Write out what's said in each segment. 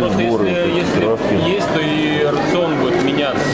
Потому если, если есть, то и рацион будет меняться.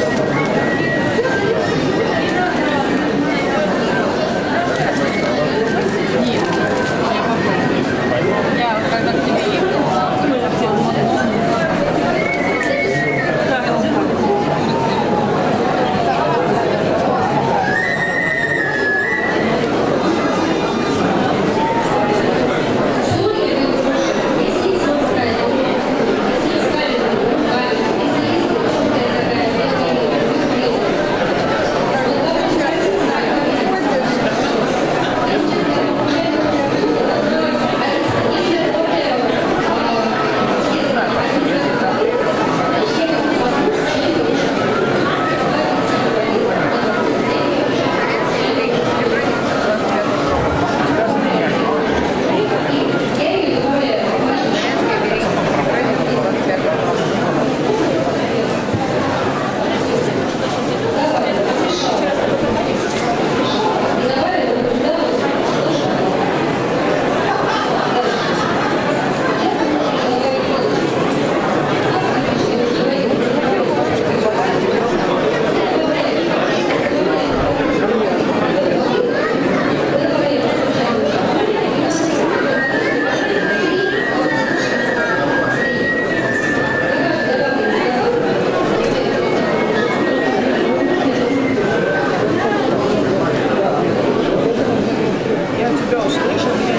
услышал.